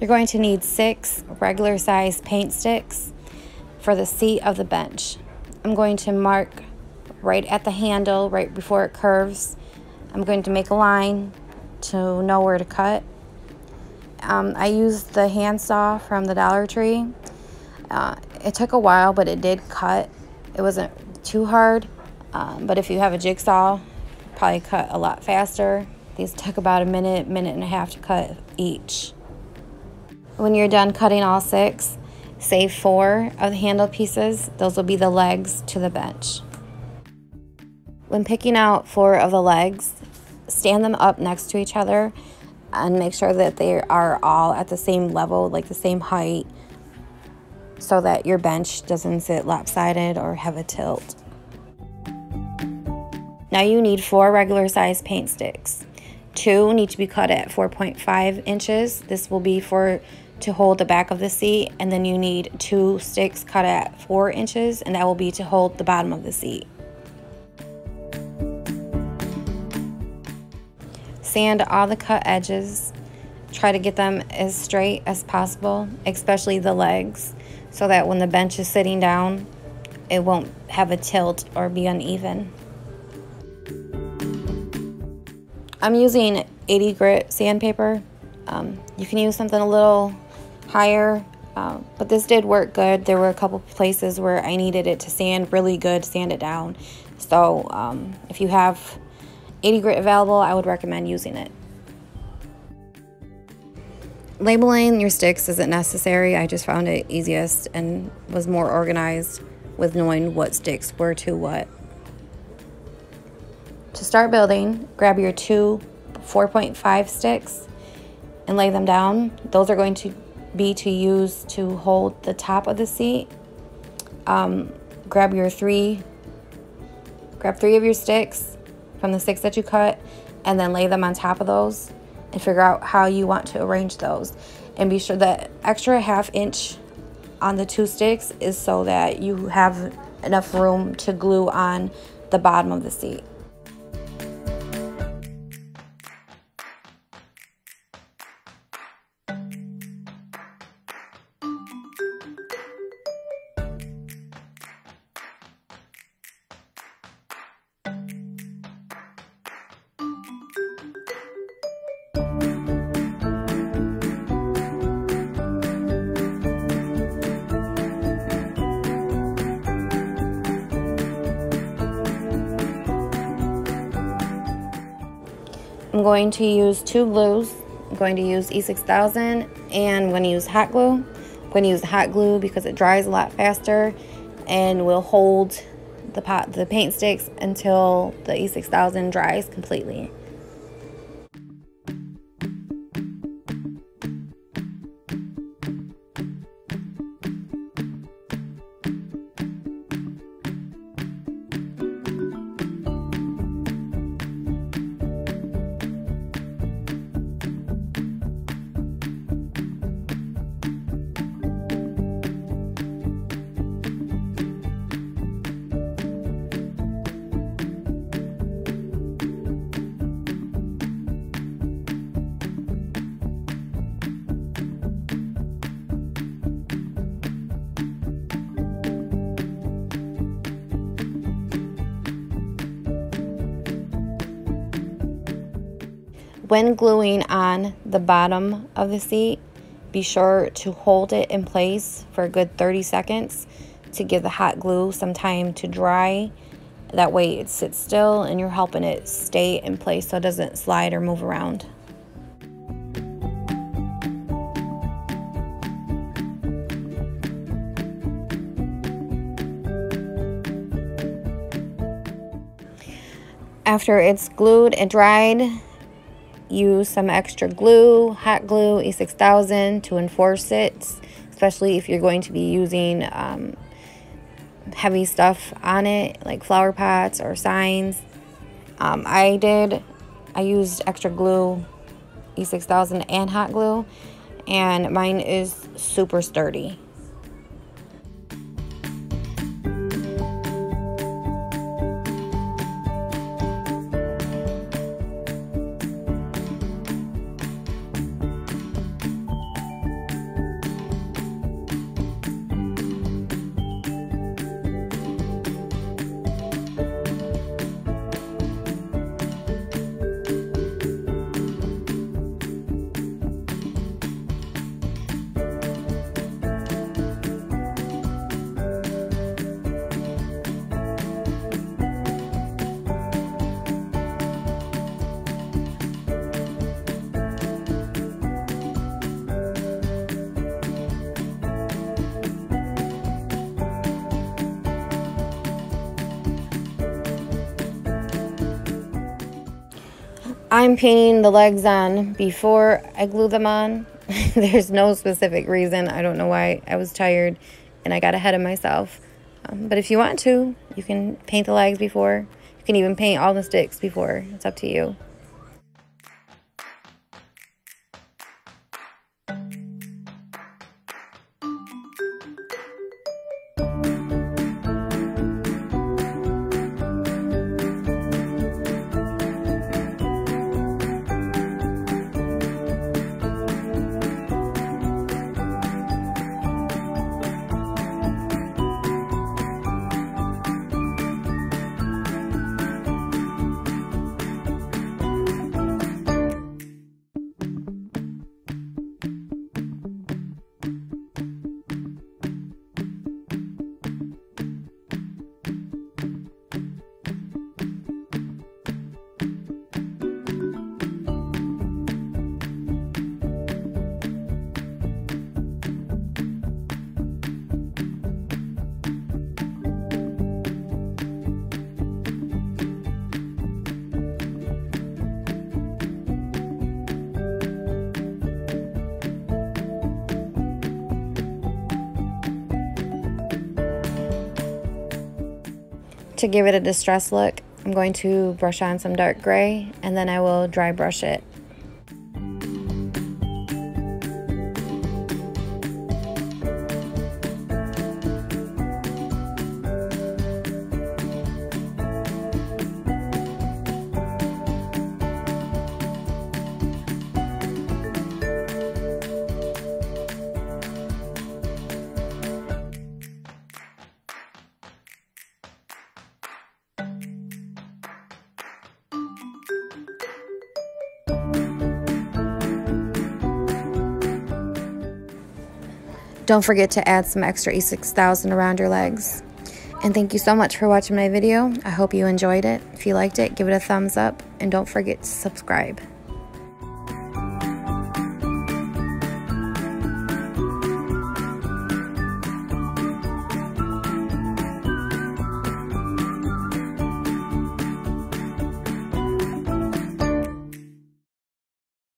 You're going to need six regular size paint sticks for the seat of the bench. I'm going to mark right at the handle, right before it curves. I'm going to make a line to know where to cut. Um, I used the handsaw from the Dollar Tree. Uh, it took a while, but it did cut. It wasn't too hard, um, but if you have a jigsaw, probably cut a lot faster. These took about a minute, minute and a half to cut each. When you're done cutting all six, save four of the handle pieces. Those will be the legs to the bench. When picking out four of the legs, stand them up next to each other and make sure that they are all at the same level, like the same height, so that your bench doesn't sit lopsided or have a tilt. Now you need four regular size paint sticks. Two need to be cut at 4.5 inches. This will be for to hold the back of the seat and then you need two sticks cut at four inches and that will be to hold the bottom of the seat. Sand all the cut edges. Try to get them as straight as possible, especially the legs, so that when the bench is sitting down, it won't have a tilt or be uneven. I'm using 80 grit sandpaper. Um, you can use something a little higher, uh, but this did work good. There were a couple places where I needed it to sand really good, sand it down. So um, if you have 80 grit available, I would recommend using it. Labeling your sticks isn't necessary. I just found it easiest and was more organized with knowing what sticks were to what. To start building, grab your two 4.5 sticks and lay them down. Those are going to be to use to hold the top of the seat. Um, grab your three, grab three of your sticks from the six that you cut and then lay them on top of those and figure out how you want to arrange those. And be sure that extra half inch on the two sticks is so that you have enough room to glue on the bottom of the seat. I'm going to use two glues. I'm going to use E6000 and I'm going to use hot glue. I'm going to use hot glue because it dries a lot faster and will hold the pot, the paint sticks until the E6000 dries completely. When gluing on the bottom of the seat, be sure to hold it in place for a good 30 seconds to give the hot glue some time to dry. That way it sits still and you're helping it stay in place so it doesn't slide or move around. After it's glued and dried, use some extra glue, hot glue, E6000 to enforce it, especially if you're going to be using um, heavy stuff on it, like flower pots or signs. Um, I did, I used extra glue, E6000 and hot glue, and mine is super sturdy. I'm painting the legs on before I glue them on. There's no specific reason. I don't know why I was tired and I got ahead of myself. Um, but if you want to, you can paint the legs before. You can even paint all the sticks before. It's up to you. To give it a distressed look, I'm going to brush on some dark gray and then I will dry brush it. Don't forget to add some extra E6000 around your legs. And thank you so much for watching my video. I hope you enjoyed it. If you liked it, give it a thumbs up and don't forget to subscribe.